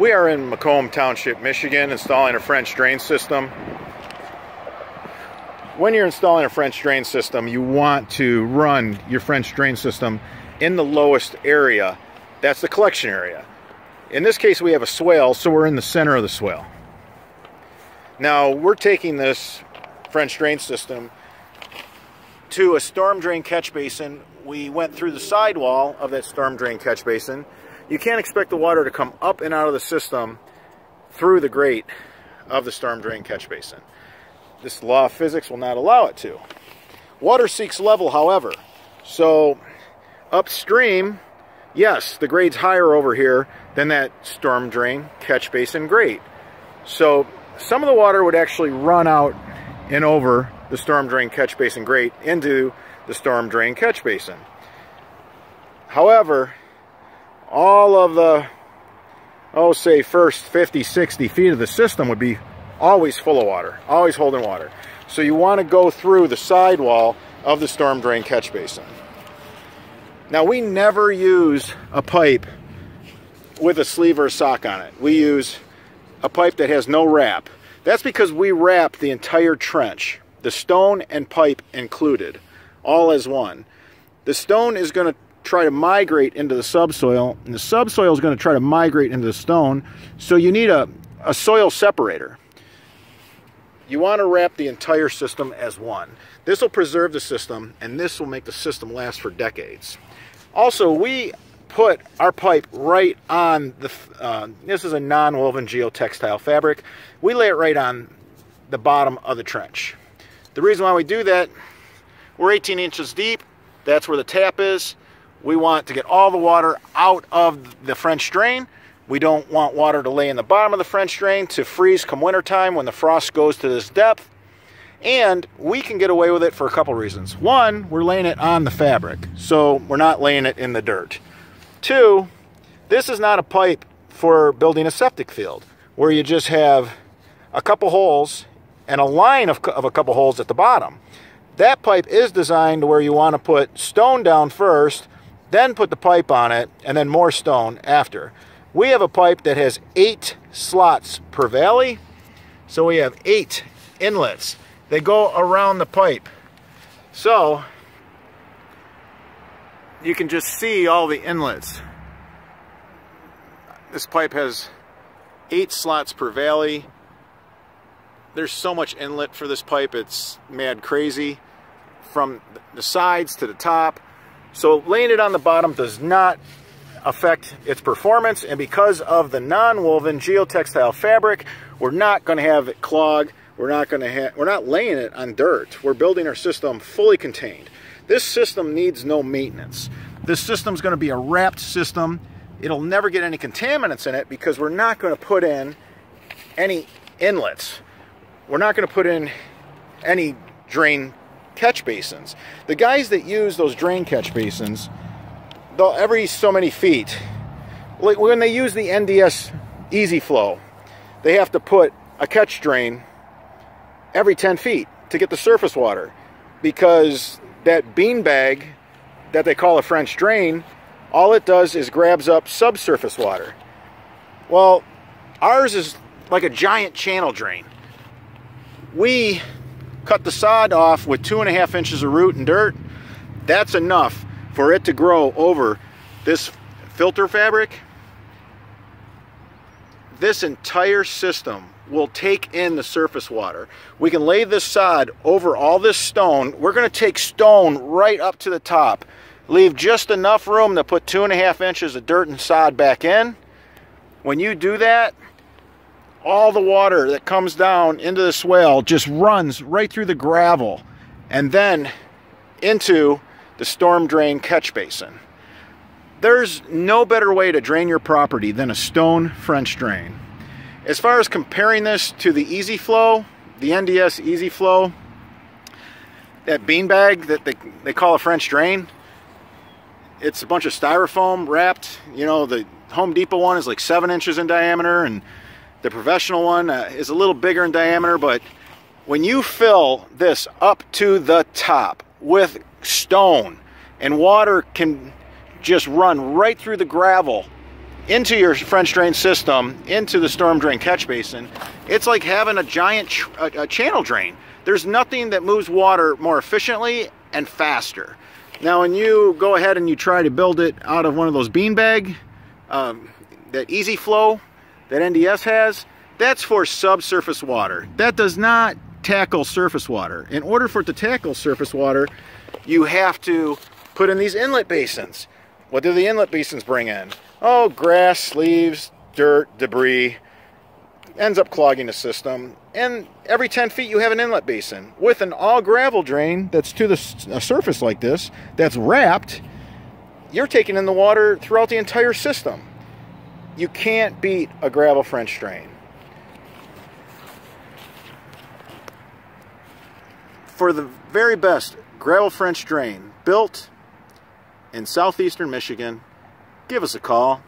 We are in Macomb Township, Michigan, installing a French drain system. When you're installing a French drain system, you want to run your French drain system in the lowest area. That's the collection area. In this case, we have a swale, so we're in the center of the swale. Now, we're taking this French drain system to a storm drain catch basin. We went through the sidewall of that storm drain catch basin you can't expect the water to come up and out of the system through the grate of the storm drain catch basin. This law of physics will not allow it to. Water seeks level, however. So upstream, yes, the grade's higher over here than that storm drain catch basin grate. So some of the water would actually run out and over the storm drain catch basin grate into the storm drain catch basin. However, all of the, oh, say first 50, 60 feet of the system would be always full of water, always holding water. So you want to go through the sidewall of the storm drain catch basin. Now we never use a pipe with a sleeve or a sock on it. We use a pipe that has no wrap. That's because we wrap the entire trench, the stone and pipe included, all as one. The stone is going to try to migrate into the subsoil, and the subsoil is going to try to migrate into the stone. So you need a, a soil separator. You want to wrap the entire system as one. This will preserve the system, and this will make the system last for decades. Also, we put our pipe right on the, uh, this is a non-woven geotextile fabric. We lay it right on the bottom of the trench. The reason why we do that, we're 18 inches deep. That's where the tap is. We want to get all the water out of the French drain. We don't want water to lay in the bottom of the French drain to freeze come wintertime when the frost goes to this depth. And we can get away with it for a couple reasons. One, we're laying it on the fabric, so we're not laying it in the dirt. Two, this is not a pipe for building a septic field where you just have a couple holes and a line of, of a couple holes at the bottom. That pipe is designed where you want to put stone down first then put the pipe on it, and then more stone after. We have a pipe that has eight slots per valley, so we have eight inlets. They go around the pipe. So, you can just see all the inlets. This pipe has eight slots per valley. There's so much inlet for this pipe, it's mad crazy. From the sides to the top, so laying it on the bottom does not affect its performance and because of the non-woven geotextile fabric we're not going to have it clog. We're not going to have we're not laying it on dirt. We're building our system fully contained. This system needs no maintenance. This system is going to be a wrapped system. It'll never get any contaminants in it because we're not going to put in any inlets. We're not going to put in any drain catch basins. The guys that use those drain catch basins, they'll every so many feet, like when they use the NDS EZflow, they have to put a catch drain every 10 feet to get the surface water because that bean bag that they call a French drain, all it does is grabs up subsurface water. Well, ours is like a giant channel drain. We cut the sod off with two and a half inches of root and dirt, that's enough for it to grow over this filter fabric. This entire system will take in the surface water. We can lay this sod over all this stone. We're going to take stone right up to the top. Leave just enough room to put two and a half inches of dirt and sod back in. When you do that, all the water that comes down into the swale just runs right through the gravel and then into the storm drain catch basin. There's no better way to drain your property than a stone French drain. As far as comparing this to the EZflow, the NDS EZflow, that beanbag that they, they call a French drain, it's a bunch of styrofoam wrapped. You know, the Home Depot one is like seven inches in diameter and the professional one uh, is a little bigger in diameter, but when you fill this up to the top with stone and water can just run right through the gravel into your French drain system, into the storm drain catch basin, it's like having a giant ch a, a channel drain. There's nothing that moves water more efficiently and faster. Now, when you go ahead and you try to build it out of one of those beanbag, um, that EZflow that NDS has, that's for subsurface water. That does not tackle surface water. In order for it to tackle surface water, you have to put in these inlet basins. What do the inlet basins bring in? Oh, grass, leaves, dirt, debris, ends up clogging the system. And every 10 feet you have an inlet basin with an all gravel drain that's to the surface like this, that's wrapped. You're taking in the water throughout the entire system. You can't beat a gravel French drain. For the very best gravel French drain built in southeastern Michigan, give us a call.